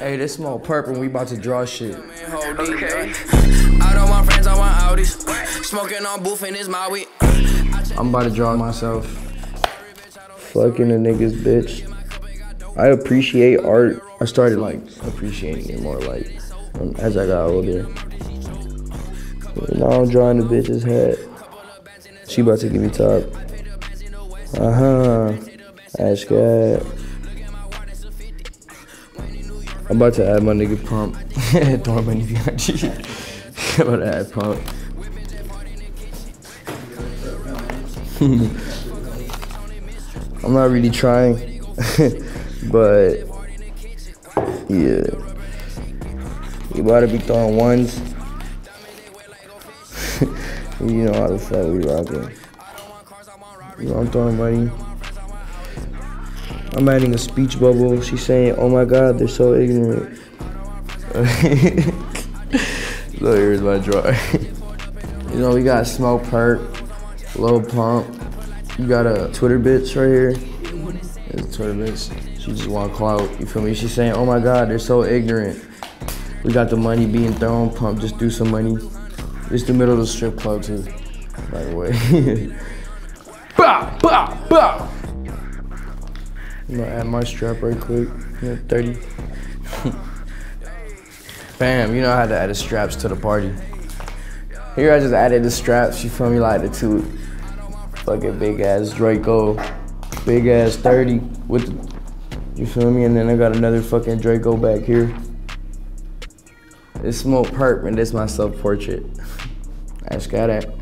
Hey, this Smokepurpp, we about to draw shit. Okay. I don't want friends, I want Audis. Smoking on booth in his Maui. I'm about to draw myself. Fucking a nigga's bitch. I appreciate art. I started like appreciating it more like um, as I got older. Now I'm drawing the bitch's head. She about to give me top. Uh huh. Ash cat. I'm about to add my nigga pump. Throwing money behind you. I'm about to add pump. I'm not really trying, but yeah. You about to be throwing ones. you know how the fuck we rocking. You know, I'm throwing money. I'm adding a speech bubble. She's saying, oh my god, they're so ignorant. so here's my drawer. you know, we got Smoke Perk, Lil Pump. You got a Twitter bitch right here. A Twitter bitch. She just want clout. You feel me? She's saying, oh my god, they're so ignorant. We got the money being thrown, pump, just do some money. It's the middle of the strip club too, by the way. bow, bow, bow. I'm gonna add my strap right quick. Yeah, 30. Bam, you know how to add the straps to the party. Here I just added the straps, you feel me, like the two fucking big ass Draco, big ass 30 with the, you feel me? And then I got another fucking Draco back here. It's Smokepurpp and this my self-portrait. I just got it.